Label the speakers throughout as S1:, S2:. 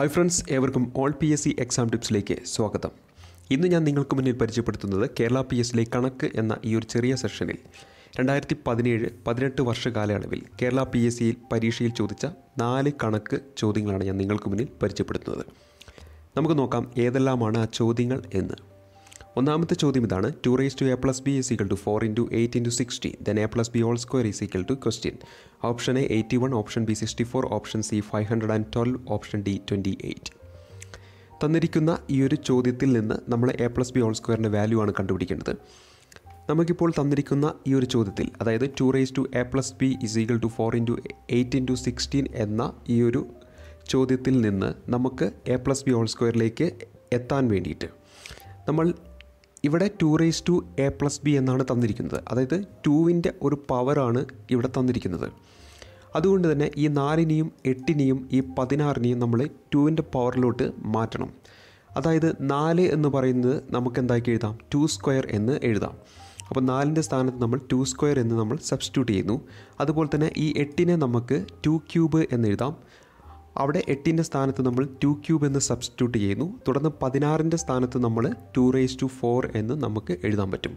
S1: Hi friends ഏവർക്കും all P S C exam ടിപ്സിലേക്ക് സ്വാഗതം. ഇന്ന് ഞാൻ നിങ്ങൾക്ക് മുന്നിൽ പരിചയപ്പെടുത്തുന്നത് കേരള പി എസ് സിയിലെ കണക്ക് എന്ന ഈ ഒരു ചെറിയ സെഷനിൽ രണ്ടായിരത്തി പതിനേഴ് പതിനെട്ട് വർഷ കാലയളവിൽ കേരള പി എസ് സിയിൽ പരീക്ഷയിൽ ചോദിച്ച നാല് കണക്ക് ചോദ്യങ്ങളാണ് ഞാൻ നിങ്ങൾക്ക് മുന്നിൽ പരിചയപ്പെടുത്തുന്നത്. നമുക്ക് നോക്കാം ഏതെല്ലാമാണ് ആ ചോദ്യങ്ങൾ എന്ന്. ഒന്നാമത്തെ ചോദ്യം ഇതാണ് two raise to A plus B is equal to four into eight into sixty then A plus B whole square is equal to question option A eighty one option B sixty four option C five hundred and twelve option D twenty eight തന്നിരിക്കുന്ന ഈ ഒരു ചോദ്യത്തിൽ നിന്ന് നമ്മൾ A plus B whole സ്ക്വയറിന്റെ value ആണ് കണ്ടുപിടിക്കേണ്ടത്. നമുക്കിപ്പോൾ തന്നിരിക്കുന്ന ഈ ഒരു ചോദ്യത്തിൽ അതായത് two raise to A plus B is equal to four into eight into sixteen എന്ന ഈ ഒരു ചോദ്യത്തിൽ നിന്ന് നമുക്ക് എ പ്ലസ് ബി ഓൾ സ്ക്വയറിലേക്ക് എത്താൻ വേണ്ടിയിട്ട് നമ്മൾ ഇവിടെ two raise to A plus B എന്നാണ് തന്നിരിക്കുന്നത്. അതായത് ടുവിന്റെ ഒരു പവറാണ് ഇവിടെ തന്നിരിക്കുന്നത്. അതുകൊണ്ട് തന്നെ ഈ നാലിനെയും എട്ടിനെയും ഈ പതിനാറിനെയും നമ്മൾ ടുവിന്റെ പവറിലോട്ട് മാറ്റണം. അതായത് നാല് എന്ന് പറയുന്നത് നമുക്ക് എന്താക്കി എഴുതാം? ടു സ്ക്വയർ എന്ന് എഴുതാം. അപ്പോൾ നാലിന്റെ സ്ഥാനത്ത് നമ്മൾ ടു സ്ക്വയർ എന്ന് നമ്മൾ സബ്സ്റ്റിറ്റ്യൂട്ട് ചെയ്യുന്നു. അതുപോലെ തന്നെ ഈ എട്ടിനെ നമുക്ക് ടു ക്യൂബ് എന്ന് എഴുതാം. അവിടെ എട്ടിന്റെ സ്ഥാനത്ത് നമ്മൾ ടു ക്യൂബ് എന്ന് സബ്സ്റ്റിറ്റ്യൂട്ട് ചെയ്യുന്നു. തുടർന്ന് പതിനാറിന്റെ സ്ഥാനത്ത് നമ്മൾ ടു റേസ് ടു ഫോർ എന്ന് നമുക്ക് എഴുതാൻ പറ്റും.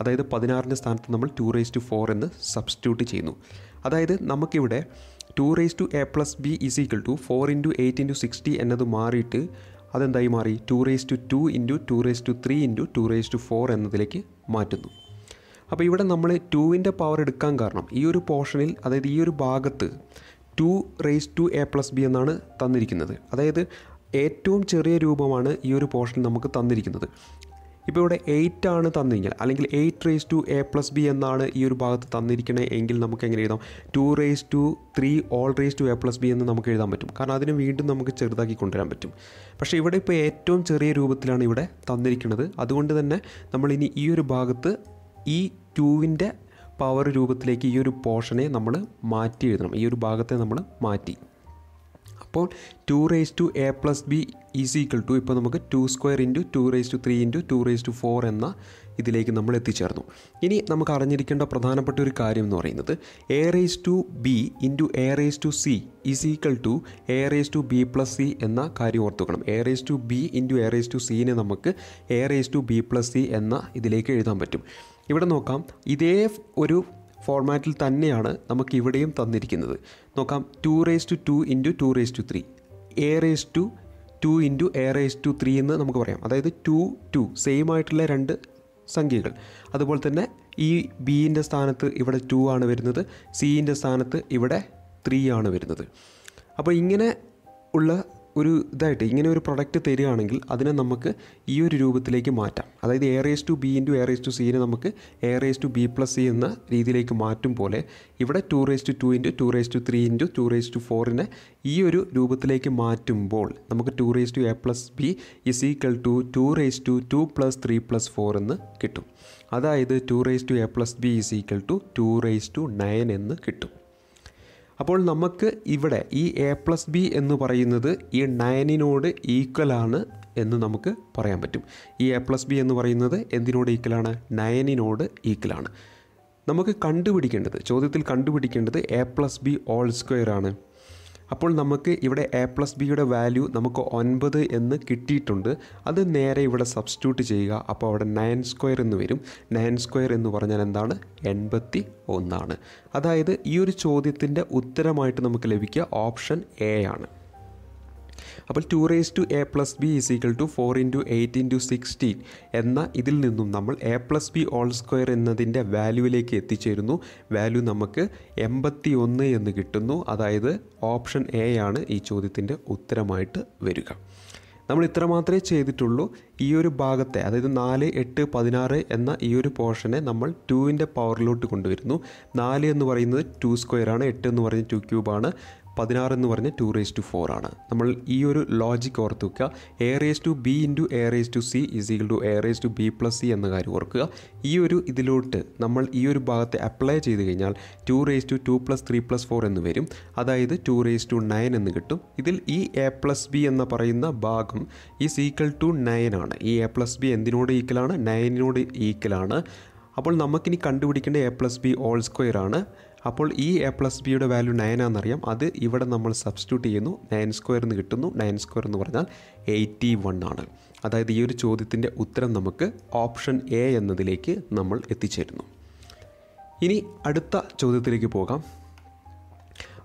S1: അതായത് പതിനാറിന്റെ സ്ഥാനത്ത് നമ്മൾ ടു റേസ് ടു ഫോർ എന്ന് സബ്സ്റ്റിറ്റ്യൂട്ട് ചെയ്യുന്നു. അതായത് നമുക്കിവിടെ two raise to A plus B is equal to four into eight into sixty എന്നത് മാറിയിട്ട് അതെന്തായി മാറി? Two raise to two into two raise to three into two raise to four എന്നതിലേക്ക് മാറ്റുന്നു. അപ്പോൾ ഇവിടെ നമ്മൾ ടുവിന്റെ പവർ എടുക്കാൻ കാരണം ഈ ഒരു പോർഷനിൽ അതായത് ഈ ഒരു ഭാഗത്ത് two raise to A plus B എന്നാണ് തന്നിരിക്കുന്നത്. അതായത് ഏറ്റവും ചെറിയ രൂപമാണ് ഈ ഒരു പോർഷൻ നമുക്ക് തന്നിരിക്കുന്നത്. ഇപ്പോൾ ഇവിടെ എയ്റ്റ് ആണ് തന്നിരിക്കുക അല്ലെങ്കിൽ eight raise to A plus B എന്നാണ് ഈ ഒരു ഭാഗത്ത് തന്നിരിക്കണേ എങ്കിൽ നമുക്ക് എങ്ങനെ എഴുതാം? Two raise to three whole raise to A plus B എന്ന് നമുക്ക് എഴുതാൻ പറ്റും. കാരണം അതിന് വീണ്ടും നമുക്ക് ചെറുതാക്കി കൊണ്ടുവരാൻ പറ്റും. പക്ഷേ ഇവിടെ ഇപ്പോൾ ഏറ്റവും ചെറിയ രൂപത്തിലാണ് ഇവിടെ തന്നിരിക്കുന്നത്. അതുകൊണ്ട് തന്നെ നമ്മൾ ഇനി ഈ ഒരു ഭാഗത്ത് ഈ ടുവിന്റെ പവർ രൂപത്തിലേക്ക് ഈ ഒരു പോർഷനെ നമ്മൾ മാറ്റി എഴുതണം. ഈ ഒരു ഭാഗത്തെ നമ്മൾ മാറ്റി. അപ്പോൾ two raise to A plus B is equal to ഇപ്പോൾ നമുക്ക് two square into two raise to three into two raise to four എന്ന ഇതിലേക്ക് നമ്മൾ എത്തിച്ചേർന്നു. ഇനി നമുക്ക് അറിഞ്ഞിരിക്കേണ്ട പ്രധാനപ്പെട്ട ഒരു കാര്യം എന്ന് പറയുന്നത് A raise to B into A raise to C is equal to A raise to B plus C എന്ന കാര്യം ഓർത്തുക്കണം A raise to B into A raise to സീനെ നമുക്ക് A raise to B plus C എന്ന ഇതിലേക്ക് എഴുതാൻ പറ്റും. ഇവിടെ നോക്കാം. ഇതേ ഒരു ഫോർമാറ്റിൽ തന്നെയാണ് നമുക്ക് ഇവിടെയും തന്നിരിക്കുന്നത്. നോക്കാം. Two raise to two into two raise to three A raise to two into A raise to three എന്ന് നമുക്ക് പറയാം. അതായത് ടു ടു സെയിം ആയിട്ടുള്ള രണ്ട് സംഖ്യകൾ. അതുപോലെ തന്നെ ഈ ബീന്റെ സ്ഥാനത്ത് ഇവിടെ ടു ആണ് വരുന്നത്. സീന്റെ സ്ഥാനത്ത് ഇവിടെ ത്രീ ആണ് വരുന്നത്. അപ്പോൾ ഇങ്ങനെ ഉള്ള ഒരു ഇതായിട്ട് ഇങ്ങനെ ഒരു പ്രൊഡക്റ്റ് തരികയാണെങ്കിൽ അതിനെ നമുക്ക് ഈ ഒരു രൂപത്തിലേക്ക് മാറ്റാം അതായത് A raise to B into A raise to സീനെ നമുക്ക് A raise to B plus C എന്ന രീതിയിലേക്ക് മാറ്റും പോലെ ഇവിടെ two raise to two into two raise to three into two raise to ഫോറിനെ ഈ ഒരു രൂപത്തിലേക്ക് മാറ്റുമ്പോൾ നമുക്ക് two raise to A plus B is equal to two raise to two plus three plus four എന്ന് കിട്ടും അതായത് two raise to A plus B is equal to two raise to nine എന്ന് കിട്ടും അപ്പോൾ നമുക്ക് ഇവിടെ ഈ എ പ്ലസ് ബി എന്ന് പറയുന്നത് ഈ നയനിനോട് ഈക്വലാണ് എന്ന് നമുക്ക് പറയാൻ പറ്റും. ഈ എ പ്ലസ് ബി എന്ന് പറയുന്നത് എന്തിനോട് ഈക്വലാണ് നയനിനോട് ഈക്വലാണ് നമുക്ക് കണ്ടുപിടിക്കേണ്ടത് ചോദ്യത്തിൽ കണ്ടുപിടിക്കേണ്ടത് A plus B whole square ആണ്. അപ്പോൾ നമുക്ക് ഇവിടെ എ പ്ലസ് ബിയുടെ വാല്യൂ നമുക്ക് ഒൻപത് എന്ന് കിട്ടിയിട്ടുണ്ട്. അത് നേരെ ഇവിടെ സബ്സ്റ്റിറ്റ്യൂട്ട് ചെയ്യുക. അപ്പോൾ അവിടെ നയൻ സ്ക്വയർ എന്ന് വരും. നയൻ സ്ക്വയർ എന്ന് പറഞ്ഞാൽ എന്താണ്? എൺപത്തി ഒന്നാണ് അതായത് ഈ ഒരു ചോദ്യത്തിന്റെ ഉത്തരമായിട്ട് നമുക്ക് ലഭിക്കുക ഓപ്ഷൻ എ ആണ്. അപ്പോൾ two raise to A plus B is equal to four into eight into sixteen എന്ന ഇതിൽ നിന്നും നമ്മൾ A plus B whole square എന്നതിന്റെ വാല്യൂവിലേക്ക് എത്തിച്ചേരുന്നു. വാല്യൂ നമുക്ക് എൺപത്തി ഒന്ന് എന്ന് കിട്ടുന്നു. അതായത് ഓപ്ഷൻ എ ആണ് ഈ ചോദ്യത്തിന്റെ ഉത്തരമായിട്ട് വരിക. നമ്മൾ ഇത്ര മാത്രമേ ചെയ്തിട്ടുള്ളൂ. ഈ ഒരു ഭാഗത്തെ അതായത് നാല് എട്ട് പതിനാറ് എന്ന ഈ ഒരു പോർഷനെ നമ്മൾ ടുവിന്റെ പവറിലോട്ട് കൊണ്ടുവരുന്നു. നാല് എന്ന് പറയുന്നത് ടു സ്ക്വയർ ആണ് എട്ട് എന്ന് പറയുന്നത് ടു ക്യൂബാണ് പതിനാറ് എന്ന് പറഞ്ഞ ടു റേസ് ടു ഫോർ ആണ്. നമ്മൾ ഈ ഒരു ലോജിക് ഓർത്ത് വെക്കുക. A raise to B into A raise to C is equal to A raise to B plus C എന്ന കാര്യം ഓർക്കുക. ഈ ഒരു ഇതിലോട്ട് നമ്മൾ ഈ ഒരു ഭാഗത്തെ അപ്ലൈ ചെയ്ത് കഴിഞ്ഞാൽ two raise to two plus three plus four എന്ന് വരും. അതായത് ടു റേസ് ടു നയൻ എന്ന് കിട്ടും. ഇതിൽ ഈ എ പ്ലസ് ബി എന്ന് പറയുന്ന ഭാഗം ഈ സീക്വൽ ടു നയൻ ആണ്. ഈ എ പ്ലസ് ബി എന്തിനോട് ഈക്വലാണ് നയനിനോട് ഈക്വലാണ് അപ്പോൾ നമുക്കിനി കണ്ടുപിടിക്കേണ്ട A plus B whole square ആണ്. അപ്പോൾ ഈ എ പ്ലസ് ബിയുടെ വാല്യൂ നയൻ ആണെന്നറിയാം. അത് ഇവിടെ നമ്മൾ സബ്സ്റ്റിറ്റ്യൂട്ട് ചെയ്യുന്നു. നയൻ സ്ക്വയർ എന്ന് കിട്ടുന്നു. നയൻ സ്ക്വയർ എന്ന് പറഞ്ഞാൽ എയ്റ്റി വൺ ആണ്. അതായത് ഈ ഒരു ചോദ്യത്തിന്റെ ഉത്തരം നമുക്ക് ഓപ്ഷൻ എ എന്നതിലേക്ക് നമ്മൾ എത്തിച്ചേരുന്നു. ഇനി അടുത്ത ചോദ്യത്തിലേക്ക് പോകാം.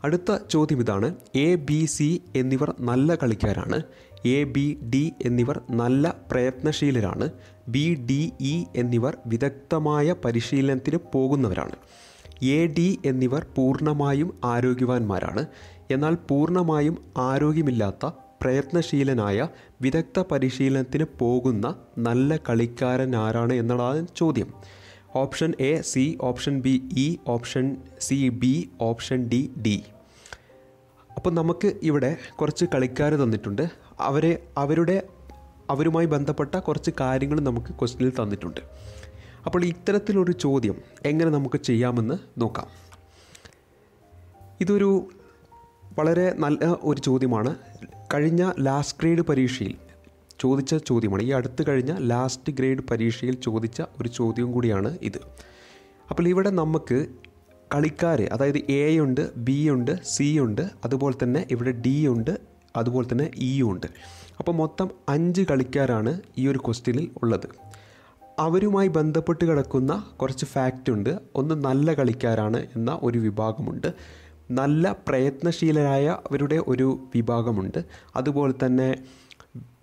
S1: അടുത്ത ചോദ്യം ഇതാണ്. എ ബി സി എന്നിവർ നല്ല കളിക്കാരാണ്. എ ബി ഡി എന്നിവർ നല്ല പ്രയത്നശീലരാണ്. ബി ഡി ഇ എന്നിവർ വിദഗ്ധമായ പരിശീലനത്തിന് പോകുന്നവരാണ്. എ ഡി എന്നിവർ പൂർണമായും ആരോഗ്യവാന്മാരാണ്. എന്നാൽ പൂർണമായും ആരോഗ്യമില്ലാത്ത പ്രയത്നശീലനായ വിദഗ്ധ പരിശീലനത്തിന് പോകുന്ന നല്ല കളിക്കാരൻ ആരാണ് എന്നതാണ് ചോദ്യം. Option A C option B E option C B option D D. അപ്പോൾ നമുക്ക് ഇവിടെ കുറച്ച് കളിക്കാർ തന്നിട്ടുണ്ട്. അവരെ അവരുടെ അവരുമായി ബന്ധപ്പെട്ട കുറച്ച് കാര്യങ്ങൾ നമുക്ക് ക്വസ്റ്റ്യനിൽ തന്നിട്ടുണ്ട്. അപ്പോൾ ഇത്തരത്തിലൊരു ചോദ്യം എങ്ങനെ നമുക്ക് ചെയ്യാമെന്ന് നോക്കാം. ഇതൊരു വളരെ നല്ല ഒരു ചോദ്യമാണ്. കഴിഞ്ഞ ലാസ്റ്റ് ഗ്രേഡ് പരീക്ഷയിൽ ചോദിച്ച ചോദ്യമാണ്. ഈ അടുത്ത് കഴിഞ്ഞ ലാസ്റ്റ് ഗ്രേഡ് പരീക്ഷയിൽ ചോദിച്ച ഒരു ചോദ്യം കൂടിയാണ് ഇത്. അപ്പോൾ ഇവിടെ നമുക്ക് കളിക്കാർ അതായത് എ ഉണ്ട് ബി ഉണ്ട് സി ഉണ്ട് അതുപോലെ തന്നെ ഇവിടെ ഡി ഉണ്ട് അതുപോലെ തന്നെ ഇ ഉണ്ട്. അപ്പോൾ മൊത്തം അഞ്ച് കളിക്കാരാണ് ഈ ഒരു ക്വസ്റ്റ്യനിൽ ഉള്ളത്. അവരുമായി ബന്ധപ്പെട്ട് കിടക്കുന്ന കുറച്ച് ഫാക്റ്റ് ഉണ്ട്. ഒന്ന് നല്ല കളിക്കാരാണ് എന്ന ഒരു വിഭാഗമുണ്ട്. നല്ല പ്രയത്നശീലരായ അവരുടെ ഒരു വിഭാഗമുണ്ട്. അതുപോലെ തന്നെ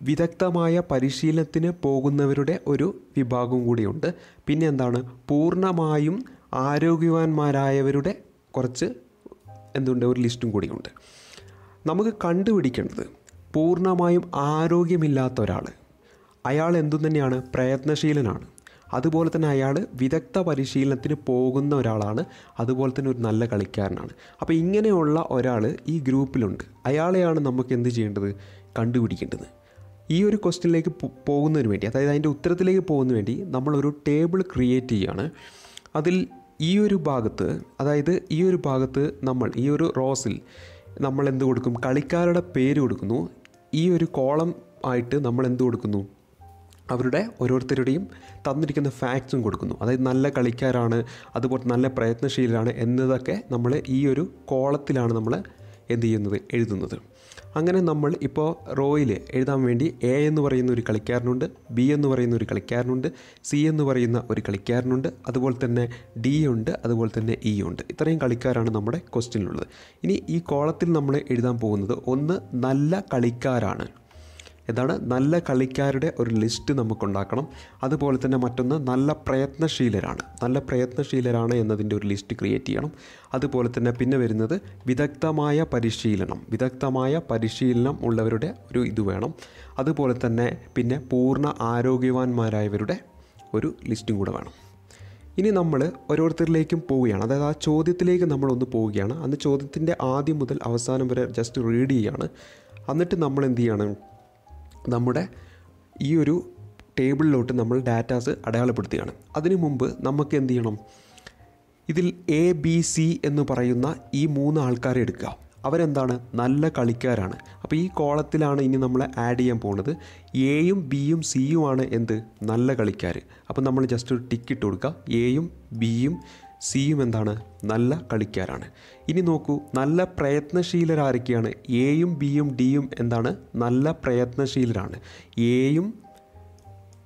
S1: വിദഗ്ധമായ പരിശീലനത്തിന് പോകുന്നവരുടെ ഒരു വിഭാഗം കൂടിയുണ്ട്. പിന്നെ എന്താണ്? പൂർണമായും ആരോഗ്യവാന്മാരായവരുടെ കുറച്ച് എന്തുണ്ട്? ഒരു ലിസ്റ്റും കൂടിയുണ്ട്. നമുക്ക് കണ്ടുപിടിക്കേണ്ടത് പൂർണമായും ആരോഗ്യമില്ലാത്ത ഒരാൾ അയാൾ എന്തു തന്നെയാണ് പ്രയത്നശീലനാണ്. അതുപോലെ തന്നെ അയാൾ വിദഗ്ധ പരിശീലനത്തിന് പോകുന്ന ഒരാളാണ്. അതുപോലെ തന്നെ ഒരു നല്ല കളിക്കാരനാണ്. അപ്പോൾ ഇങ്ങനെയുള്ള ഒരാൾ ഈ ഗ്രൂപ്പിലുണ്ട്. അയാളെയാണ് നമുക്ക് എന്ത് ചെയ്യേണ്ടത്? കണ്ടുപിടിക്കേണ്ടത്. ഈ ഒരു ക്വസ്റ്റ്യനിലേക്ക് പോകുന്നതിന് വേണ്ടി അതായത് അതിന്റെ ഉത്തരത്തിലേക്ക് പോകുന്നതിന് വേണ്ടി നമ്മളൊരു ടേബിൾ ക്രിയേറ്റ് ചെയ്യുകയാണ് അതിൽ ഈ ഒരു ഭാഗത്ത് അതായത് ഈ ഒരു ഭാഗത്ത് നമ്മൾ ഈ ഒരു റോസിൽ നമ്മൾ എന്ത് കൊടുക്കും? കളിക്കാരുടെ പേര് കൊടുക്കുന്നു. ഈ ഒരു കോളം ആയിട്ട് നമ്മൾ എന്ത് കൊടുക്കുന്നു? അവരുടെ ഓരോരുത്തരുടെയും തന്നിരിക്കുന്ന ഫാക്ട്സും കൊടുക്കുന്നു. അതായത് നല്ല കളിക്കാരാണ് അതുപോലെ നല്ല പ്രയത്നശീലരാണ് എന്നതൊക്കെ നമ്മൾ ഈ ഒരു കോളത്തിലാണ് നമ്മൾ എന്ത് ചെയ്യുന്നത്? എഴുതുന്നത്. അങ്ങനെ നമ്മൾ ഇപ്പോൾ റോയിൽ എഴുതാൻ വേണ്ടി എ എന്ന് പറയുന്ന ഒരു കളിക്കാരനുണ്ട് ബി എന്ന് പറയുന്ന ഒരു കളിക്കാരനുണ്ട് സി എന്ന് പറയുന്ന ഒരു കളിക്കാരനുണ്ട് അതുപോലെ തന്നെ ഡി ഉണ്ട് അതുപോലെ തന്നെ ഇ ഉണ്ട്. ഇത്രയും കളിക്കാരാണ് നമ്മുടെ ക്വസ്റ്റ്യനിലുള്ളത് ഇനി ഈ കോളത്തിൽ നമ്മൾ എഴുതാൻ പോകുന്നത് ഒന്ന് നല്ല കളിക്കാരാണ്. എന്താണ് നല്ല കളിക്കാരുടെ ഒരു ലിസ്റ്റ് നമുക്കുണ്ടാക്കണം. അതുപോലെ തന്നെ മറ്റൊന്ന് നല്ല പ്രയത്നശീലരാണ്. നല്ല പ്രയത്നശീലരാണ് എന്നതിന്റെ ഒരു ലിസ്റ്റ് ക്രിയേറ്റ് ചെയ്യണം. അതുപോലെ തന്നെ പിന്നെ വരുന്നത് വിദഗ്ധമായ പരിശീലനം. വിദഗ്ധമായ പരിശീലനം ഉള്ളവരുടെ ഒരു ഇത് വേണം. അതുപോലെ തന്നെ പിന്നെ പൂർണ ആരോഗ്യവാന്മാരായവരുടെ ഒരു ലിസ്റ്റും കൂടെ വേണം. ഇനി നമ്മൾ ഓരോരുത്തരിലേക്കും പോവുകയാണ്. അതായത് ആ ചോദ്യത്തിലേക്ക് നമ്മളൊന്ന് പോവുകയാണ്. അന്ന് ചോദ്യത്തിന്റെ ആദ്യം മുതൽ അവസാനം വരെ ജസ്റ്റ് റീഡ് ചെയ്യുകയാണ് എന്നിട്ട് നമ്മൾ എന്ത് ചെയ്യണം? നമ്മുടെ ഈ ഒരു ടേബിളിലോട്ട് നമ്മൾ ഡാറ്റാസ് അടയാളപ്പെടുത്തുകയാണ്. അതിനു മുമ്പ് നമുക്ക് എന്ത് ചെയ്യണം? ഇതിൽ എ ബി സി എന്ന് പറയുന്ന ഈ മൂന്ന് ആൾക്കാരെ എടുക്കുക. അവരെന്താണ്? നല്ല കളിക്കാരാണ്. അപ്പോൾ ഈ കോളത്തിലാണ് ഇനി നമ്മൾ ആഡ് ചെയ്യാൻ പോകുന്നത് എയും ബിയും സിയുമാണ് എന്ത്? നല്ല കളിക്കാർ അപ്പോൾ നമ്മൾ ജസ്റ്റ് ഒരു ടിക്ക് ഇട്ട് കൊടുക്കുക. എയും ബിയും സിയും എന്താണ്? നല്ല കളിക്കാരാണ്. ഇനി നോക്കൂ നല്ല പ്രയത്നശീലരാരൊക്കെയാണ് എയും ബിയും ഡിയും എന്താണ്? നല്ല പ്രയത്നശീലരാണ്. എയും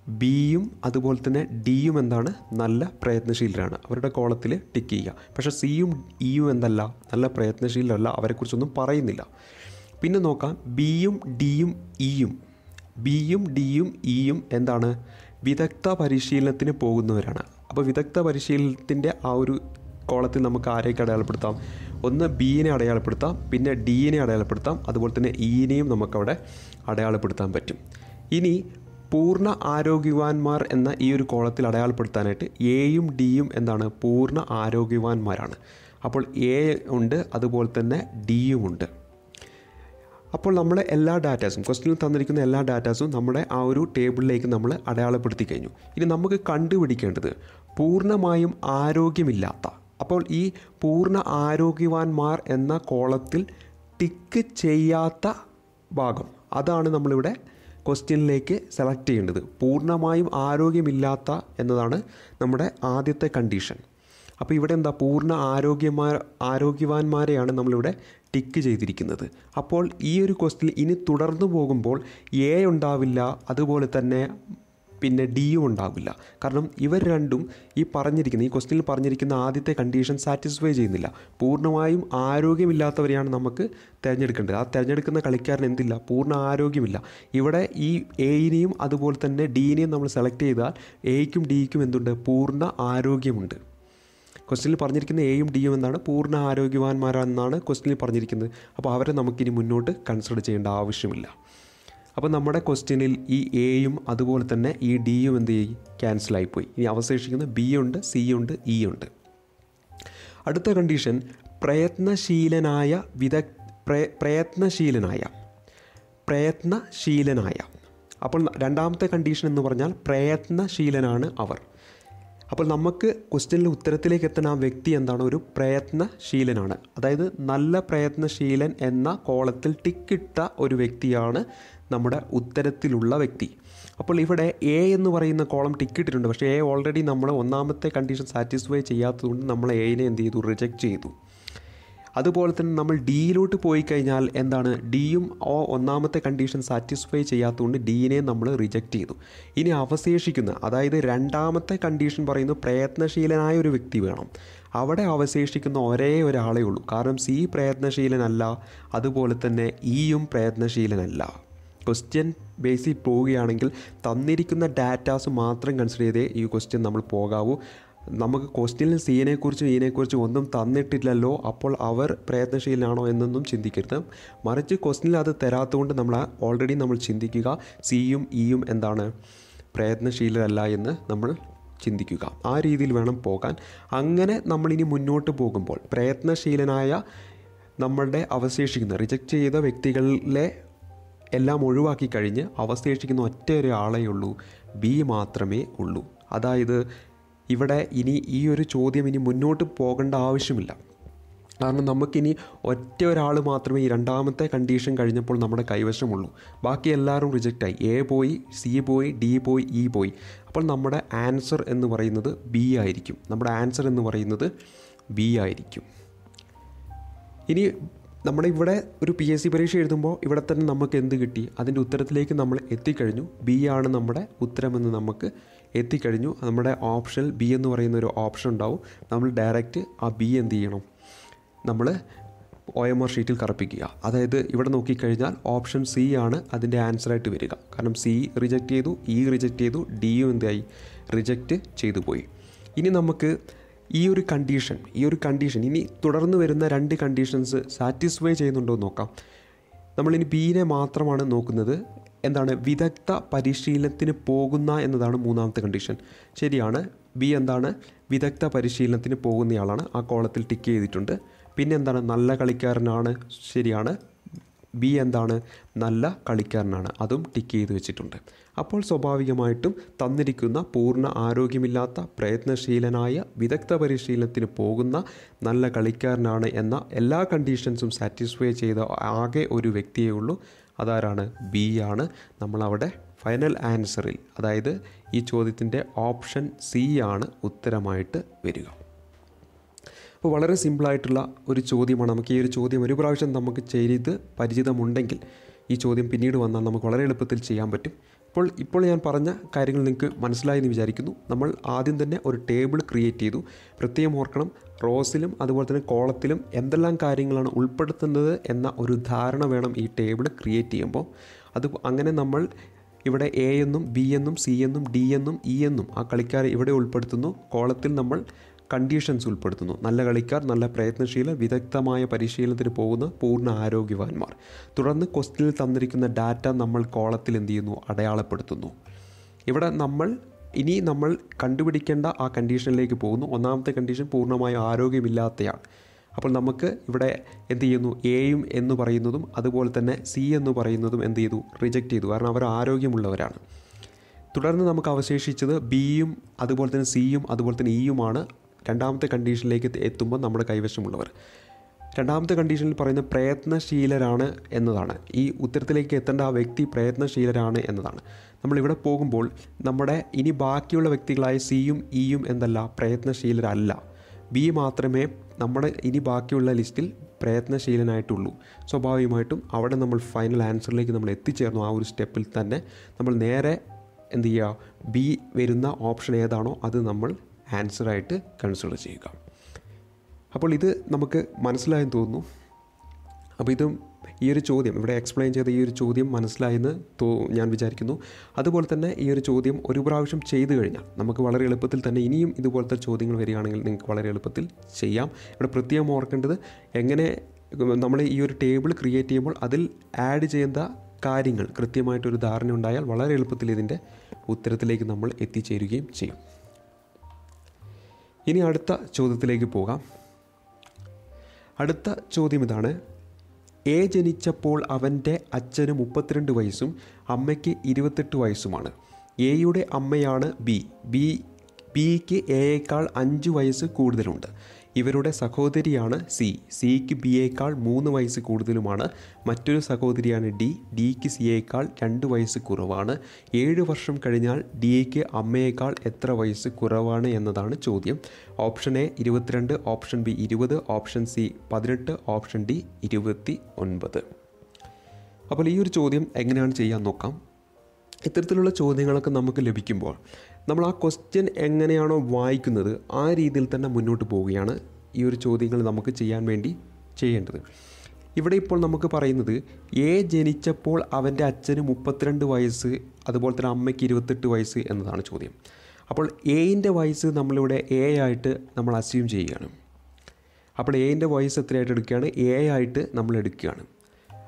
S1: ബിയും അതുപോലെ തന്നെ ഡിയും എന്താണ്? നല്ല പ്രയത്നശീലരാണ്. അവരുടെ കോളത്തിൽ ടിക്ക് ചെയ്യുക. പക്ഷേ സിയും ഇയും എന്തല്ല? നല്ല പ്രയത്നശീലരല്ല. അവരെക്കുറിച്ചൊന്നും പറയുന്നില്ല. പിന്നെ നോക്കാം ബിയും ഡിയും ഇയും. ബിയും ഡിയും ഇയും എന്താണ്? വിദഗ്ധ പരിശീലനത്തിന് പോകുന്നവരാണ്. അപ്പോൾ വിദഗ്ധ പരിശീലനത്തിന്റെ ആ ഒരു കോളത്തിൽ നമുക്ക് ആരെയൊക്കെ അടയാളപ്പെടുത്താം? ഒന്ന് ബിയിനെ അടയാളപ്പെടുത്താം പിന്നെ ഡിയിനെ അടയാളപ്പെടുത്താം അതുപോലെ തന്നെ ഇനെയും നമുക്കവിടെ അടയാളപ്പെടുത്താൻ പറ്റും. ഇനി പൂർണ ആരോഗ്യവാന്മാർ എന്ന ഈ ഒരു കോളത്തിൽ അടയാളപ്പെടുത്താനായിട്ട് എയും ഡിയും എന്താണ്? പൂർണ ആരോഗ്യവാന്മാരാണ്. അപ്പോൾ എ ഉണ്ട് അതുപോലെ തന്നെ ഡിയും ഉണ്ട്. അപ്പോൾ നമ്മൾ എല്ലാ ഡാറ്റാസും ക്വസ്റ്റിനിൽ തന്നിരിക്കുന്ന എല്ലാ ഡാറ്റാസും നമ്മുടെ ആ ഒരു ടേബിളിലേക്ക് നമ്മൾ അടയാളപ്പെടുത്തി കഴിഞ്ഞു. ഇനി നമുക്ക് കണ്ടുപിടിക്കേണ്ടത് പൂർണമായും ആരോഗ്യമില്ലാത്ത. അപ്പോൾ ഈ പൂർണ ആരോഗ്യവാന്മാർ എന്ന കോളത്തിൽ ടിക്ക് ചെയ്യാത്ത ഭാഗം. അതാണ് നമ്മളിവിടെ ക്വസ്റ്റ്യനിലേക്ക് സെലക്ട് ചെയ്യേണ്ടത്. പൂർണമായും ആരോഗ്യമില്ലാത്ത എന്നതാണ് നമ്മുടെ ആദ്യത്തെ കണ്ടീഷൻ. അപ്പോൾ ഇവിടെ എന്താ? പൂർണ ആരോഗ്യമാ ആരോഗ്യവാന്മാരെയാണ് നമ്മളിവിടെ ടിക്ക് ചെയ്തിരിക്കുന്നത്. അപ്പോൾ ഈ ഒരു ക്വസ്റ്റിൽ ഇനി തുടർന്നു പോകുമ്പോൾ എ ഉണ്ടാവില്ല അതുപോലെ തന്നെ പിന്നെ ഡി ഡിയും ഉണ്ടാവില്ല. കാരണം ഇവർ രണ്ടും ഈ പറഞ്ഞിരിക്കുന്ന ഈ ക്വസ്റ്റ്യനിൽ പറഞ്ഞിരിക്കുന്ന ആദ്യത്തെ കണ്ടീഷൻ സാറ്റിസ്ഫൈ ചെയ്യുന്നില്ല. പൂർണമായും ആരോഗ്യമില്ലാത്തവരെയാണ് നമുക്ക് തിരഞ്ഞെടുക്കേണ്ടത്. ആ തിരഞ്ഞെടുക്കുന്ന കളിക്കാരൻ എന്തില്ല? പൂർണ ആരോഗ്യമില്ല. ഇവിടെ ഈ എയിനെയും അതുപോലെ തന്നെ ഡീനെയും നമ്മൾ സെലക്ട് ചെയ്താൽ എയ്ക്കും ഡിക്കും എന്തുണ്ട്? പൂർണ ആരോഗ്യമുണ്ട്. ക്വസ്റ്റ്യനിൽ പറഞ്ഞിരിക്കുന്ന എയും ഡിയും എന്നാണ് പൂർണ ആരോഗ്യവാന്മാരാണെന്നാണ് ക്വസ്റ്റ്യനിൽ പറഞ്ഞിരിക്കുന്നത്. അപ്പോൾ അവരെ നമുക്കിനി മുന്നോട്ട് കൺസിഡർ ചെയ്യേണ്ട ആവശ്യമില്ല. അപ്പോൾ നമ്മുടെ ക്വസ്റ്റ്യനിൽ ഈ എയും അതുപോലെ തന്നെ ഈ ഡിയും എന്ത് ചെയ്യും? ക്യാൻസലായിപ്പോയി ഇനി അവശേഷിക്കുന്ന ബി ഉണ്ട് സി ഉണ്ട് ഇ ഉണ്ട്. അടുത്ത കണ്ടീഷൻ പ്രയത്നശീലനായ വിദ പ്രയ പ്രയത്നശീലനായ പ്രയത്നശീലനായ. അപ്പോൾ രണ്ടാമത്തെ കണ്ടീഷൻ എന്ന് പറഞ്ഞാൽ പ്രയത്നശീലനാണ് അവർ. അപ്പോൾ നമുക്ക് ക്വസ്റ്റ്യനിലെ ഉത്തരത്തിലേക്ക് എത്തുന്ന ആ വ്യക്തി എന്താണ്? ഒരു പ്രയത്നശീലനാണ്. അതായത് നല്ല പ്രയത്നശീലൻ എന്ന കോളത്തിൽ ടിക്കിട്ട ഒരു വ്യക്തിയാണ് നമ്മുടെ ഉത്തരത്തിലുള്ള വ്യക്തി. അപ്പോൾ ഇവിടെ എ എന്ന് പറയുന്ന കോളം ടിക്കിട്ടിട്ടുണ്ട്. പക്ഷേ എ ഓൾറെഡി നമ്മൾ ഒന്നാമത്തെ കണ്ടീഷൻ സാറ്റിസ്ഫൈ ചെയ്യാത്തതുകൊണ്ട് നമ്മൾ എയിനെ എന്ത് ചെയ്തു? റിജക്റ്റ് ചെയ്തു. അതുപോലെ തന്നെ നമ്മൾ ഡിയിലോട്ട് പോയി കഴിഞ്ഞാൽ എന്താണ്? ഡിയും ഓ ഒന്നാമത്തെ കണ്ടീഷൻ സാറ്റിസ്ഫൈ ചെയ്യാത്തതുകൊണ്ട് ഡീനെ നമ്മൾ റിജക്റ്റ് ചെയ്തു. ഇനി അവശേഷിക്കുന്ന അതായത് രണ്ടാമത്തെ കണ്ടീഷൻ പറയുന്നു പ്രയത്നശീലനായ ഒരു വ്യക്തി വേണം. അവിടെ അവശേഷിക്കുന്ന ഒരേ ഒരാളേ ഉള്ളൂ. കാരണം സി പ്രയത്നശീലനല്ല അതുപോലെ തന്നെ ഇയും പ്രയത്നശീലനല്ല. ക്വസ്റ്റ്യൻ ബേസിൽ പോവുകയാണെങ്കിൽ തന്നിരിക്കുന്ന ഡാറ്റാസ് മാത്രം കൺസിഡർ ചെയ്തേ ഈ ക്വസ്റ്റ്യൻ നമ്മൾ പോകാവൂ. നമുക്ക് ക്വസ്റ്റ്യനിൽ സീനെക്കുറിച്ചും ഈനെക്കുറിച്ചും ഒന്നും തന്നിട്ടില്ലല്ലോ അപ്പോൾ അവർ പ്രയത്നശീലനാണോ എന്നൊന്നും ചിന്തിക്കരുത്. മറിച്ച് ക്വസ്റ്റ്യനിൽ അത് തരാത്തതുകൊണ്ട് നമ്മൾ ഓൾറെഡി നമ്മൾ ചിന്തിക്കുക സിയും ഇയും എന്താണ്? പ്രയത്നശീലരല്ല എന്ന് നമ്മൾ ചിന്തിക്കുക. ആ രീതിയിൽ വേണം പോകാൻ. അങ്ങനെ നമ്മളിനി മുന്നോട്ട് പോകുമ്പോൾ പ്രയത്നശീലനായ നമ്മളുടെ അവശേഷിക്കുന്ന റിജക്റ്റ് ചെയ്ത വ്യക്തികളിലെ എല്ലാം ഒഴിവാക്കി കഴിഞ്ഞ് അവശേഷിക്കുന്ന ഒറ്റ ഒരാളേ ഉള്ളൂ ബി മാത്രമേ ഉള്ളൂ. അതായത് ഇവിടെ ഇനി ഈ ഒരു ചോദ്യം ഇനി മുന്നോട്ട് പോകേണ്ട ആവശ്യമില്ല. കാരണം നമുക്കിനി ഒറ്റ ഒരാൾ മാത്രമേ ഈ രണ്ടാമത്തെ കണ്ടീഷൻ കഴിഞ്ഞപ്പോൾ നമ്മുടെ കൈവശമുള്ളൂ. ബാക്കി എല്ലാവരും റിജക്റ്റായി എ പോയി സി പോയി ഡി പോയി ഇ പോയി. അപ്പോൾ നമ്മുടെ ആൻസർ എന്ന് പറയുന്നത് ബി ആയിരിക്കും. നമ്മുടെ ആൻസർ എന്ന് പറയുന്നത് ബി ആയിരിക്കും. ഇനി നമ്മുടെ ഇവിടെ ഒരു പി എസ് സി പരീക്ഷ എഴുതുമ്പോൾ ഇവിടെ തന്നെ നമുക്ക് എന്ത് കിട്ടി? അതിന്റെ ഉത്തരത്തിലേക്ക് നമ്മൾ എത്തിക്കഴിഞ്ഞു. ബി ആണ് നമ്മുടെ ഉത്തരമെന്ന് നമുക്ക് എത്തിക്കഴിഞ്ഞു. നമ്മുടെ ഓപ്ഷൻ ബി എന്ന് പറയുന്ന ഒരു ഓപ്ഷൻ ഉണ്ടാവും. നമ്മൾ ഡയറക്റ്റ് ആ ബി എന്ത് ചെയ്യണം? നമ്മൾ ഒ എം ആർ ഷീറ്റിൽ കറപ്പിക്കുക. അതായത് ഇവിടെ നോക്കിക്കഴിഞ്ഞാൽ ഓപ്ഷൻ സി ആണ് അതിന്റെ ആൻസറായിട്ട് വരിക. കാരണം സി റിജക്റ്റ് ചെയ്തു ഇ റിജക്റ്റ് ചെയ്തു ഡിയും എന്തായി? റിജക്റ്റ് ചെയ്തു പോയി. ഇനി നമുക്ക് ഈ ഒരു കണ്ടീഷൻ ഈ ഒരു കണ്ടീഷൻ ഇനി തുടർന്ന് വരുന്ന രണ്ട് കണ്ടീഷൻസ് സാറ്റിസ്ഫൈ ചെയ്യുന്നുണ്ടോ എന്ന് നോക്കാം. നമ്മളിനി ബീനെ മാത്രമാണ് നോക്കുന്നത്. എന്താണ് വിദഗ്ധ പരിശീലനത്തിന് പോകുന്ന എന്നതാണ് മൂന്നാമത്തെ കണ്ടീഷൻ ശരിയാണ്. ബി എന്താണ്? വിദഗ്ധ പരിശീലനത്തിന് പോകുന്നയാളാണ്. ആ കോളത്തിൽ ടിക്ക് ചെയ്തിട്ടുണ്ട്. പിന്നെ എന്താണ്? നല്ല കളിക്കാരനാണ്. ശരിയാണ്. ബി എന്താണ്? നല്ല കളിക്കാരനാണ്. അതും ടിക്ക് ചെയ്ത് വെച്ചിട്ടുണ്ട്. അപ്പോൾ സ്വാഭാവികമായിട്ടും തന്നിരിക്കുന്ന പൂർണ ആരോഗ്യമില്ലാത്ത പ്രയത്നശീലനായ വിദഗ്ധ പരിശീലനത്തിന് പോകുന്ന നല്ല കളിക്കാരനാണ് എന്ന എല്ലാ കണ്ടീഷൻസും സാറ്റിസ്ഫൈ ചെയ്ത ആകെ ഒരു വ്യക്തിയേ ഉള്ളൂ. അതാരാണ്? ബി ആണ്. നമ്മളവിടെ ഫൈനൽ ആൻസറിൽ അതായത് ഈ ചോദ്യത്തിന്റെ ഓപ്ഷൻ സി ആണ് ഉത്തരമായിട്ട് വരിക. അപ്പോൾ വളരെ സിമ്പിളായിട്ടുള്ള ഒരു ചോദ്യമാണ്. നമുക്ക് ഈ ഒരു ചോദ്യം ഒരു പ്രാവശ്യം നമുക്ക് ചെയ്ത് പരിചിതമുണ്ടെങ്കിൽ ഈ ചോദ്യം പിന്നീട് വന്നാൽ നമുക്ക് വളരെ എളുപ്പത്തിൽ ചെയ്യാൻ പറ്റും. ഇപ്പോൾ ഇപ്പോൾ ഞാൻ പറഞ്ഞ കാര്യങ്ങൾ നിങ്ങൾക്ക് മനസ്സിലായി എന്ന് വിചാരിക്കുന്നു. നമ്മൾ ആദ്യം തന്നെ ഒരു ടേബിൾ ക്രിയേറ്റ് ചെയ്തു. പ്രത്യേകം ഓർക്കണം റോസിലും അതുപോലെ തന്നെ കോളത്തിലും എന്തെല്ലാം കാര്യങ്ങളാണ് ഉൾപ്പെടുത്തുന്നത് എന്ന ഒരു ധാരണ വേണം ഈ ടേബിൾ ക്രിയേറ്റ് ചെയ്യുമ്പോൾ. അത് അങ്ങനെ നമ്മൾ ഇവിടെ എ എന്നും ബി എന്നും സി എന്നും ഡി എന്നും ഇ എന്നും ആ കളിക്കാരെ ഇവിടെ ഉൾപ്പെടുത്തുന്നു. കോളത്തിൽ നമ്മൾ കണ്ടീഷൻസ് ഉൾപ്പെടുത്തുന്നു. നല്ല കളിക്കാർ നല്ല പ്രയത്നശീല വിദഗ്ധമായ പരിശീലനത്തിന് പോകുന്ന പൂർണ ആരോഗ്യവാന്മാർ. തുടർന്ന് ക്വസ്റ്റിനിൽ തന്നിരിക്കുന്ന ഡാറ്റ നമ്മൾ കോളത്തിൽ എന്ത് ചെയ്യുന്നു? അടയാളപ്പെടുത്തുന്നു. ഇവിടെ നമ്മൾ ഇനി നമ്മൾ കണ്ടുപിടിക്കേണ്ട ആ കണ്ടീഷനിലേക്ക് പോകുന്നു. ഒന്നാമത്തെ കണ്ടീഷൻ പൂർണമായ ആരോഗ്യമില്ലാത്തയാൾ. അപ്പോൾ നമുക്ക് ഇവിടെ എന്ത് ചെയ്യുന്നു? എയും എന്ന് പറയുന്നതും അതുപോലെ തന്നെ സി എന്ന് പറയുന്നതും എന്ത് ചെയ്തു? റിജക്റ്റ് ചെയ്തു. കാരണം അവർ ആരോഗ്യമുള്ളവരാണ്. തുടർന്ന് നമുക്ക് അവശേഷിച്ചത് ബിയും അതുപോലെ തന്നെ സിയും അതുപോലെ തന്നെ ഇയുമാണ് രണ്ടാമത്തെ കണ്ടീഷനിലേക്ക് എത്തുമ്പോൾ നമ്മുടെ കൈവശമുള്ളവർ. രണ്ടാമത്തെ കണ്ടീഷനിൽ പറയുന്ന പ്രയത്നശീലരാണ് എന്നതാണ്. ഈ ഉത്തരത്തിലേക്ക് എത്തേണ്ട ആ വ്യക്തി പ്രയത്നശീലരാണ് എന്നതാണ്. നമ്മളിവിടെ പോകുമ്പോൾ നമ്മുടെ ഇനി ബാക്കിയുള്ള വ്യക്തികളായ സിയും ഇയും എന്തല്ല? പ്രയത്നശീലരല്ല. ബി മാത്രമേ നമ്മുടെ ഇനി ബാക്കിയുള്ള ലിസ്റ്റിൽ പ്രയത്നശീലനായിട്ടുള്ളൂ. സ്വാഭാവികമായിട്ടും അവിടെ നമ്മൾ ഫൈനൽ ആൻസറിലേക്ക് നമ്മൾ എത്തിച്ചേർന്നു. ആ ഒരു സ്റ്റെപ്പിൽ തന്നെ നമ്മൾ നേരെ എന്ത് ചെയ്യുക? ബി വരുന്ന ഓപ്ഷൻ ഏതാണോ അത് നമ്മൾ ആൻസറായിട്ട് കൺസിഡർ ചെയ്യുക. അപ്പോൾ ഇത് നമുക്ക് മനസ്സിലായെന്ന് തോന്നുന്നു. അപ്പോൾ ഇതും ഈ ഒരു ചോദ്യം ഇവിടെ എക്സ്പ്ലെയിൻ ചെയ്ത ഈ ഒരു ചോദ്യം മനസ്സിലായെന്ന് തോ ഞാൻ വിചാരിക്കുന്നു. അതുപോലെ തന്നെ ഈ ഒരു ചോദ്യം ഒരു പ്രാവശ്യം ചെയ്തു കഴിഞ്ഞാൽ നമുക്ക് വളരെ എളുപ്പത്തിൽ തന്നെ ഇനിയും ഇതുപോലത്തെ ചോദ്യങ്ങൾ വരികയാണെങ്കിൽ നിങ്ങൾക്ക് വളരെ എളുപ്പത്തിൽ ചെയ്യാം. ഇവിടെ പ്രത്യേകം ഓർക്കേണ്ടത് എങ്ങനെ നമ്മൾ ഈ ഒരു ടേബിൾ ക്രിയേറ്റ് ചെയ്യുമ്പോൾ അതിൽ ആഡ് ചെയ്യുന്ന കാര്യങ്ങൾ കൃത്യമായിട്ടൊരു ധാരണ ഉണ്ടായാൽ വളരെ എളുപ്പത്തിൽ ഇതിന്റെ ഉത്തരത്തിലേക്ക് നമ്മൾ എത്തിച്ചേരുകയും ചെയ്യും. ഇനി അടുത്ത ചോദ്യത്തിലേക്ക് പോകാം. അടുത്ത ചോദ്യം ഇതാണ്. എ ജനിച്ചപ്പോൾ അവന്റെ അച്ഛന് മുപ്പത്തിരണ്ട് വയസ്സും അമ്മയ്ക്ക് ഇരുപത്തെട്ട് വയസ്സുമാണ്. എയുടെ അമ്മയാണ് ബി. ബി ബിക്ക് എയേക്കാൾ അഞ്ച് വയസ്സ് കൂടുതലുണ്ട്. ഇവരുടെ സഹോദരിയാണ് സി. സിക്ക് ബി എക്കാൾ മൂന്ന് വയസ്സ് കൂടുതലുമാണ്. മറ്റൊരു സഹോദരിയാണ് ഡി. ഡിക്ക് സിയേക്കാൾ രണ്ട് വയസ്സ് കുറവാണ്. ഏഴ് വർഷം കഴിഞ്ഞാൽ ഡിക്ക് അമ്മയേക്കാൾ എത്ര വയസ്സ് കുറവാണ് എന്നതാണ് ചോദ്യം. ഓപ്ഷൻ എ ഇരുപത്തിരണ്ട് ഓപ്ഷൻ ബി ഇരുപത് ഓപ്ഷൻ സി പതിനെട്ട് ഓപ്ഷൻ ഡി ഇരുപത്തി ഒൻപത്. അപ്പോൾ ഈ ഒരു ചോദ്യം എങ്ങനെയാണ് ചെയ്യാൻ നോക്കാം? ഇത്തരത്തിലുള്ള ചോദ്യങ്ങളൊക്കെ നമുക്ക് ലഭിക്കുമ്പോൾ നമ്മൾ ആ ക്വസ്റ്റ്യൻ എങ്ങനെയാണോ വായിക്കുന്നത് ആ രീതിയിൽ തന്നെ മുന്നോട്ട് പോവുകയാണ് ഈ ഒരു ചോദ്യങ്ങൾ നമുക്ക് ചെയ്യാൻ വേണ്ടി ചെയ്യേണ്ടത്. ഇവിടെ ഇപ്പോൾ നമുക്ക് പറയുന്നത് എ ജനിച്ചപ്പോൾ അവന്റെ അച്ഛന് മുപ്പത്തിരണ്ട് വയസ്സ് അതുപോലെ തന്നെ അമ്മയ്ക്ക് ഇരുപത്തെട്ട് വയസ്സ് എന്നതാണ് ചോദ്യം. അപ്പോൾ എയിന്റെ വയസ്സ് നമ്മളിവിടെ എ ആയിട്ട് നമ്മൾ അസ്യൂം ചെയ്യുകയാണ്. അപ്പോൾ എയിന്റെ വയസ്സ് എത്രയായിട്ട് എടുക്കുകയാണ്? എ ആയിട്ട് നമ്മൾ എടുക്കുകയാണ്.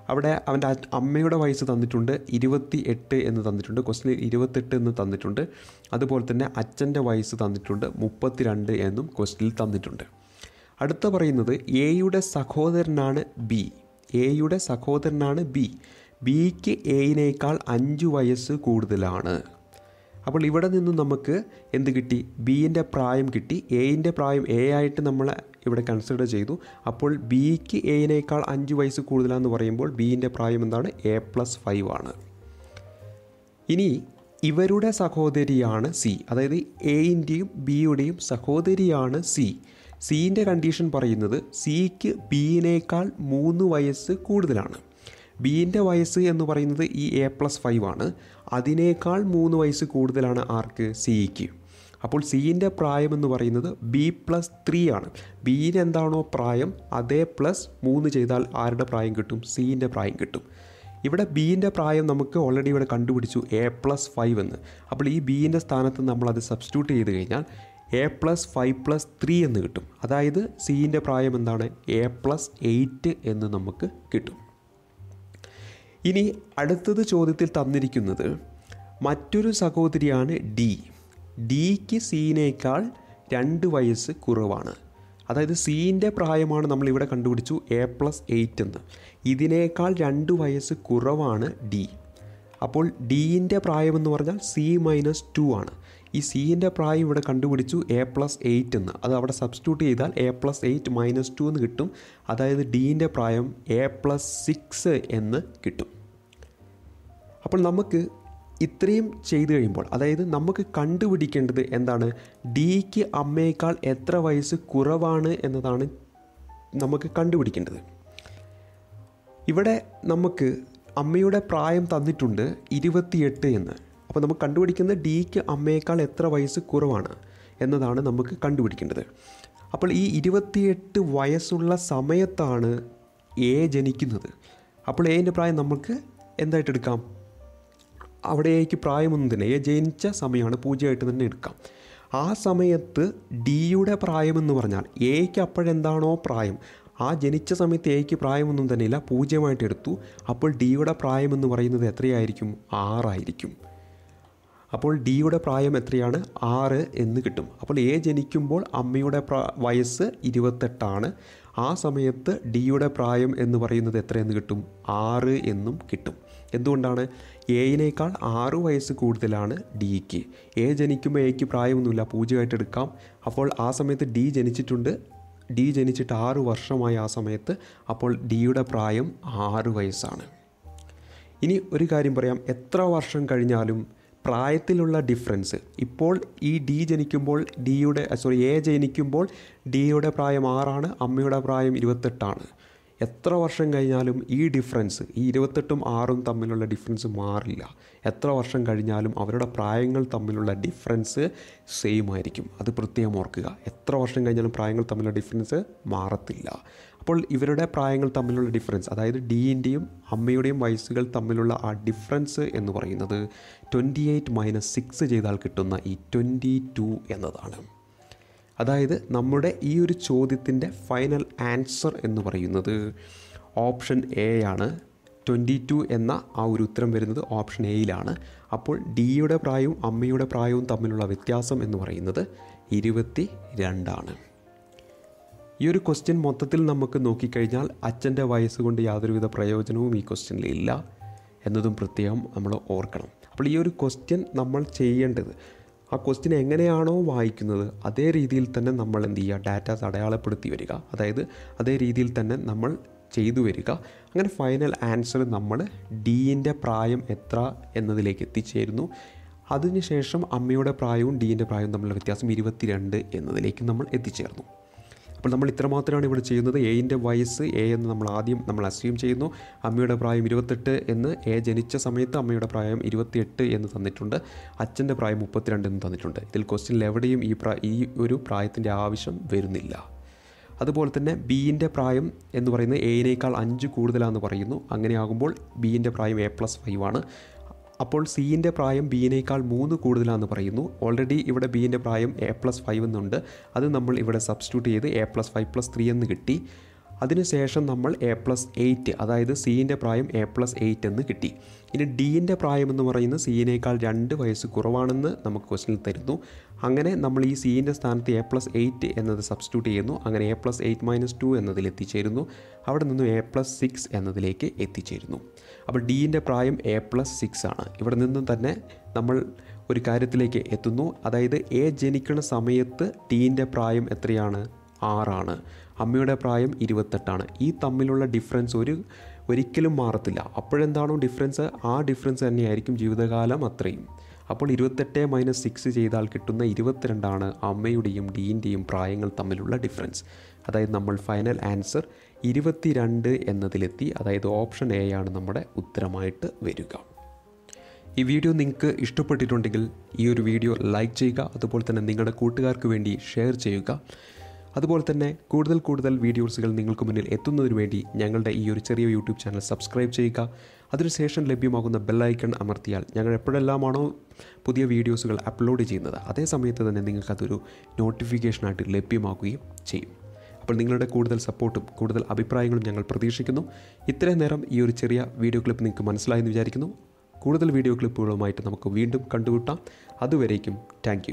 S1: അവിടെ അവന്റെ അമ്മയുടെ വയസ്സ് തന്നിട്ടുണ്ട് ഇരുപത്തി എട്ട് എന്ന് തന്നിട്ടുണ്ട് ക്വസ്റ്റിനിൽ ഇരുപത്തെട്ട് എന്ന് തന്നിട്ടുണ്ട്. അതുപോലെ തന്നെ അച്ഛന്റെ വയസ്സ് തന്നിട്ടുണ്ട് മുപ്പത്തിരണ്ട് എന്നും ക്വസ്റ്റിനിൽ തന്നിട്ടുണ്ട്. അടുത്ത പറയുന്നത് എയുടെ സഹോദരനാണ് ബി. എയുടെ സഹോദരനാണ് ബി. ബിക്ക് എയിനേക്കാൾ അഞ്ച് വയസ്സ് കൂടുതലാണ്. അപ്പോൾ ഇവിടെ നിന്നും നമുക്ക് എന്ത് കിട്ടി? ബിയിന്റെ പ്രായം കിട്ടി. എയിന്റെ പ്രായം എ ആയിട്ട് നമ്മൾ ഇവിടെ കൺസിഡർ ചെയ്തു. അപ്പോൾ ബിക്ക് എയിനേക്കാൾ അഞ്ച് വയസ്സ് കൂടുതലാണെന്ന് പറയുമ്പോൾ ബിയിന്റെ പ്രായം എന്താണ്? എ പ്ലസ് ഫൈവ് ആണ്. ഇനി ഇവരുടെ സഹോദരിയാണ് സി അതായത് എയിന്റെയും ബിയുടെയും സഹോദരിയാണ് സി സീന്റെ കണ്ടീഷൻ പറയുന്നത് സിക്ക് ബിയിനേക്കാൾ മൂന്ന് വയസ്സ് കൂടുതലാണ്. ബീന്റെ വയസ്സ് എന്ന് പറയുന്നത് ഈ എ പ്ലസ് ഫൈവ് ആണ്. അതിനേക്കാൾ മൂന്ന് വയസ്സ് കൂടുതലാണ് ആർക്ക്? സിക്ക് അപ്പോൾ സീന്റെ പ്രായം എന്ന് പറയുന്നത് ബി പ്ലസ് ത്രീ ആണ്. ബീന് എന്താണോ പ്രായം അതേ പ്ലസ് മൂന്ന് ചെയ്താൽ ആരുടെ പ്രായം കിട്ടും? സീന്റെ പ്രായം കിട്ടും. ഇവിടെ ബീന്റെ പ്രായം നമുക്ക് ഓൾറെഡി ഇവിടെ കണ്ടുപിടിച്ചു എ പ്ലസ് ഫൈവ് എന്ന്. അപ്പോൾ ഈ ബീന്റെ സ്ഥാനത്ത് നമ്മൾ അത് സബ്സ്റ്റിറ്റ്യൂട്ട് ചെയ്ത് കഴിഞ്ഞാൽ A plus five plus three എന്ന് കിട്ടും. അതായത് സീന്റെ പ്രായം എന്താണ്? എ പ്ലസ് എയ്റ്റ് എന്ന് നമുക്ക് കിട്ടും. ഇനി അടുത്തത് ചോദ്യത്തിൽ തന്നിരിക്കുന്നത് മറ്റൊരു സഹോദരിയാണ് ഡി. ഡിക്ക് സീനേക്കാൾ രണ്ട് വയസ്സ് കുറവാണ്. അതായത് സീന്റെ പ്രായമാണ് നമ്മളിവിടെ കണ്ടുപിടിച്ചു എ പ്ലസ് എയ്റ്റ് എന്ന്. ഇതിനേക്കാൾ രണ്ട് വയസ്സ് കുറവാണ് ഡി. അപ്പോൾ ഡീന്റെ പ്രായമെന്ന് പറഞ്ഞാൽ സി മൈനസ് ടു ആണ്. ഈ സീന്റെ പ്രായം ഇവിടെ കണ്ടുപിടിച്ചു എ പ്ലസ് എയ്റ്റ് എന്ന്. അത് അവിടെ സബ്സ്റ്റിറ്റ്യൂട്ട് ചെയ്താൽ A plus eight minus two എന്ന് കിട്ടും. അതായത് ഡീന്റെ പ്രായം എ പ്ലസ് സിക്സ് എന്ന് കിട്ടും. അപ്പോൾ നമുക്ക് ഇത്രയും ചെയ്തു കഴിയുമ്പോൾ അതായത് നമുക്ക് കണ്ടുപിടിക്കേണ്ടത് എന്താണ്? ഡിക്ക് അമ്മയേക്കാൾ എത്ര വയസ്സ് കുറവാണ് എന്നതാണ് നമുക്ക് കണ്ടുപിടിക്കേണ്ടത്. ഇവിടെ നമുക്ക് അമ്മയുടെ പ്രായം തന്നിട്ടുണ്ട് ഇരുപത്തിയെട്ട് എന്ന്. അപ്പോൾ നമുക്ക് കണ്ടുപിടിക്കുന്നത് ഡിക്ക് അമ്മയേക്കാൾ എത്ര വയസ്സ് കുറവാണ് എന്നതാണ് നമുക്ക് കണ്ടുപിടിക്കേണ്ടത്. അപ്പോൾ ഈ ഇരുപത്തിയെട്ട് വയസ്സുള്ള സമയത്താണ് എ ജനിക്കുന്നത്. അപ്പോൾ എന്റെ പ്രായം നമുക്ക് എന്തായിട്ട് എടുക്കാം? അവിടേക്ക് പ്രായമൊന്നും തന്നെ. എ ജനിച്ച സമയമാണ് പൂജ്യമായിട്ട് തന്നെ എടുക്കാം. ആ സമയത്ത് ഡിയുടെ പ്രായമെന്ന് പറഞ്ഞാൽ എക്ക് അപ്പോഴെന്താണോ പ്രായം. ആ ജനിച്ച സമയത്ത് എക്ക് പ്രായമൊന്നും തന്നെ ഇല്ല പൂജ്യമായിട്ട് എടുത്തു. അപ്പോൾ ഡിയുടെ പ്രായമെന്ന് പറയുന്നത് എത്രയായിരിക്കും? ആറായിരിക്കും. അപ്പോൾ ഡിയുടെ പ്രായം എത്രയാണ്? ആറ് എന്ന് കിട്ടും. അപ്പോൾ എ ജനിക്കുമ്പോൾ അമ്മയുടെ വയസ്സ് ഇരുപത്തെട്ടാണ്. ആ സമയത്ത് ഡിയുടെ പ്രായം എന്ന് പറയുന്നത് എത്രയെന്ന് കിട്ടും? ആറ് എന്നും കിട്ടും. എന്തുകൊണ്ടാണ്? എയിനേക്കാൾ ആറ് വയസ്സ് കൂടുതലാണ് ഡിക്ക് എ ജനിക്കുമ്പോൾ എക്ക് പ്രായമൊന്നുമില്ല. പൂജ്യമായിട്ട് എടുക്കാം. അപ്പോൾ ആ സമയത്ത് ഡി ജനിച്ചിട്ടുണ്ട്. ഡി ജനിച്ചിട്ട് ആറ് വർഷമായി ആ സമയത്ത്. അപ്പോൾ ഡിയുടെ പ്രായം ആറ് വയസ്സാണ്. ഇനി ഒരു കാര്യം പറയാം. എത്ര വർഷം കഴിഞ്ഞാലും പ്രായത്തിലുള്ള ഡിഫറൻസ് ഇപ്പോൾ ഈ ഡി ജനിക്കുമ്പോൾ ഡിയുടെ സോറി എ ജനിക്കുമ്പോൾ ഡിയുടെ പ്രായം ആറാണ് അമ്മയുടെ പ്രായം ഇരുപത്തെട്ടാണ്. എത്ര വർഷം കഴിഞ്ഞാലും ഈ ഡിഫറൻസ് ഈ ഇരുപത്തെട്ടും ആറും തമ്മിലുള്ള ഡിഫറൻസ് മാറില്ല. എത്ര വർഷം കഴിഞ്ഞാലും അവരുടെ പ്രായങ്ങൾ തമ്മിലുള്ള ഡിഫറൻസ് സെയിം ആയിരിക്കും. അത് പ്രത്യേകം ഓർക്കുക. എത്ര വർഷം കഴിഞ്ഞാലും പ്രായങ്ങൾ തമ്മിലുള്ള ഡിഫറൻസ് മാറത്തില്ല. അപ്പോൾ ഇവരുടെ പ്രായങ്ങൾ തമ്മിലുള്ള ഡിഫറൻസ് അതായത് ഡീന്റെയും അമ്മയുടെയും വയസ്സുകൾ തമ്മിലുള്ള ആ ഡിഫറൻസ് എന്ന് പറയുന്നത് ട്വന്റി എയ്റ്റ് മൈനസ് സിക്സ് ചെയ്താൽ കിട്ടുന്ന ഈ ട്വന്റി ടു എന്നതാണ്. അതായത് നമ്മുടെ ഈ ഒരു ചോദ്യത്തിന്റെ ഫൈനൽ ആൻസർ എന്ന് പറയുന്നത് ഓപ്ഷൻ എ ആണ്. ട്വന്റി ടു എന്ന ആ ഒരു ഉത്തരം വരുന്നത് ഓപ്ഷൻ എയിലാണ് അപ്പോൾ ഡിയുടെ പ്രായവും അമ്മയുടെ പ്രായവും തമ്മിലുള്ള വ്യത്യാസം എന്ന് പറയുന്നത് ഇരുപത്തി രണ്ടാണ് ഈ ഒരു ക്വസ്റ്റ്യൻ മൊത്തത്തിൽ നമുക്ക് നോക്കിക്കഴിഞ്ഞാൽ അച്ഛന്റെ വയസ്സുകൊണ്ട് യാതൊരുവിധ പ്രയോജനവും ഈ ക്വസ്റ്റ്യനിൽ ഇല്ല എന്നതും പ്രത്യേകം നമ്മൾ ഓർക്കണം. അപ്പോൾ ഈ ഒരു ക്വസ്റ്റ്യൻ നമ്മൾ ചെയ്യേണ്ടത് ആ ക്വസ്റ്റ്യൻ എങ്ങനെയാണോ വായിക്കുന്നത് അതേ രീതിയിൽ തന്നെ നമ്മൾ എന്ത് ചെയ്യുക ഡാറ്റാസ് അടയാളപ്പെടുത്തി വരിക. അതായത് അതേ രീതിയിൽ തന്നെ നമ്മൾ ചെയ്തു വരിക. അങ്ങനെ ഫൈനൽ ആൻസർ നമ്മൾ ഡീന്റെ പ്രായം എത്ര എന്നതിലേക്ക് എത്തിച്ചേരുന്നു. അതിനുശേഷം അമ്മയുടെ പ്രായവും ഡീന്റെ പ്രായവും തമ്മിലുള്ള വ്യത്യാസം ഇരുപത്തിരണ്ട് എന്നതിലേക്ക് നമ്മൾ എത്തിച്ചേർന്നു. അപ്പോൾ നമ്മൾ ഇത്രമാത്രമാണ് ഇവിടെ ചെയ്യുന്നത്. എയിന്റെ വയസ്സ് എ എന്ന് നമ്മൾ ആദ്യം നമ്മൾ അസ്യൂം ചെയ്യുന്നു. അമ്മയുടെ പ്രായം ഇരുപത്തെട്ട് എന്ന് എ ജനിച്ച സമയത്ത് അമ്മയുടെ പ്രായം ഇരുപത്തിയെട്ട് എന്ന് തന്നിട്ടുണ്ട്. അച്ഛന്റെ പ്രായം മുപ്പത്തിരണ്ട് എന്ന് തന്നിട്ടുണ്ട്. ഇതിൽ ക്വസ്റ്റ്യനിൽ എവിടെയും ഈ പ്രാ ഈ ഒരു പ്രായത്തിന്റെ ആവശ്യം വരുന്നില്ല. അതുപോലെ തന്നെ ബീന്റെ പ്രായം എന്ന് പറയുന്നത് എയിനേക്കാൾ അഞ്ച് കൂടുതലാണെന്ന് പറയുന്നു. അങ്ങനെയാകുമ്പോൾ ബീന്റെ പ്രായം എ പ്ലസ് ഫൈവ് ആണ്. അപ്പോൾ സിയിന്റെ പ്രായം ബിയിനേക്കാൾ മൂന്ന് കൂടുതലാണെന്ന് പറയുന്നു. ഓൾറെഡി ഇവിടെ ബിയിന്റെ പ്രായം എ പ്ലസ് ഫൈവ് എന്നുണ്ട്. അത് നമ്മൾ ഇവിടെ സബ്സ്റ്റിറ്റ്യൂട്ട് ചെയ്ത് A plus five plus three എന്ന് കിട്ടി. അതിനുശേഷം നമ്മൾ എ പ്ലസ് എയ്റ്റ് അതായത് സീന്റെ പ്രായം എ പ്ലസ് എയ്റ്റ് എന്ന് കിട്ടി. ഇനി ഡീന്റെ പ്രായം എന്ന് പറയുന്നത് സീനേക്കാൾ രണ്ട് വയസ്സ് കുറവാണെന്ന് നമുക്ക് ക്വസ്റ്റിനിൽ തരുന്നു. അങ്ങനെ നമ്മൾ ഈ സീന്റെ സ്ഥാനത്ത് എ പ്ലസ് എയ്റ്റ് എന്നത് സബ്സ്റ്റിറ്റ്യൂട്ട് ചെയ്യുന്നു. അങ്ങനെ A plus eight minus two എന്നതിൽ എത്തിച്ചേരുന്നു. അവിടെ നിന്നും എ പ്ലസ് സിക്സ് എന്നതിലേക്ക് എത്തിച്ചേരുന്നു. അപ്പോൾ ഡീന്റെ പ്രായം എ പ്ലസ് സിക്സ് ആണ്. ഇവിടെ നിന്നും തന്നെ നമ്മൾ ഒരു കാര്യത്തിലേക്ക് എത്തുന്നു. അതായത് എ ജനിക്കുന്ന സമയത്ത് ഡീന്റെ പ്രായം എത്രയാണ്? ആറാണ്. അമ്മയുടെ പ്രായം ഇരുപത്തെട്ടാണ്. ഈ തമ്മിലുള്ള ഡിഫറൻസ് ഒരു ഒരിക്കലും മാറത്തില്ല. അപ്പോഴെന്താണോ ഡിഫറൻസ് ആ ഡിഫറൻസ് തന്നെയായിരിക്കും ജീവിതകാലം അത്രയും. അപ്പോൾ ഇരുപത്തെട്ട് മൈനസ് സിക്സ് ചെയ്താൽ കിട്ടുന്ന ഇരുപത്തിരണ്ടാണ് അമ്മയുടെയും ഡീന്റെയും പ്രായങ്ങൾ തമ്മിലുള്ള ഡിഫറൻസ് അതായത് നമ്മൾ ഫൈനൽ ആൻസർ ഇരുപത്തിരണ്ട് എന്നതിലെത്തി. അതായത് ഓപ്ഷൻ എ ആണ് നമ്മുടെ ഉത്തരമായിട്ട് വരിക. ഈ വീഡിയോ നിങ്ങൾക്ക് ഇഷ്ടപ്പെട്ടിട്ടുണ്ടെങ്കിൽ ഈ ഒരു വീഡിയോ ലൈക്ക് ചെയ്യുക. അതുപോലെ തന്നെ നിങ്ങളുടെ കൂട്ടുകാർക്ക് വേണ്ടി ഷെയർ ചെയ്യുക. അതുപോലെ തന്നെ കൂടുതൽ കൂടുതൽ വീഡിയോസുകൾ നിങ്ങൾക്ക് മുന്നിൽ എത്തുന്നതിന് വേണ്ടി ഞങ്ങളുടെ ഈ ഒരു ചെറിയ യൂട്യൂബ് ചാനൽ സബ്സ്ക്രൈബ് ചെയ്യുക. അതിനുശേഷം ലഭ്യമാകുന്ന ബെല്ലൈക്കൺ അമർത്തിയാൽ ഞങ്ങൾ എപ്പോഴെല്ലാമാണോ പുതിയ വീഡിയോസുകൾ അപ്ലോഡ് ചെയ്യുന്നത് അതേ സമയത്ത് തന്നെ നിങ്ങൾക്കതൊരു നോട്ടിഫിക്കേഷനായിട്ട് ലഭ്യമാക്കുകയും ചെയ്യും. അപ്പോൾ നിങ്ങളുടെ കൂടുതൽ സപ്പോർട്ടും കൂടുതൽ അഭിപ്രായങ്ങളും ഞങ്ങൾ പ്രതീക്ഷിക്കുന്നു. ഇത്രയും നേരം ഈ ഒരു ചെറിയ വീഡിയോ ക്ലിപ്പ് നിങ്ങൾക്ക് മനസ്സിലായെന്ന് വിചാരിക്കുന്നു. കൂടുതൽ വീഡിയോ ക്ലിപ്പുകളുമായിട്ട് നമുക്ക് വീണ്ടും കണ്ടുമുട്ടാം. അതുവരേക്കും താങ്ക്